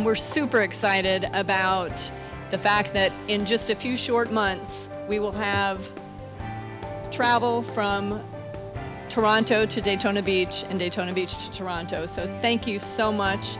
And we're super excited about the fact that in just a few short months, we will have travel from Toronto to Daytona Beach and Daytona Beach to Toronto. So thank you so much.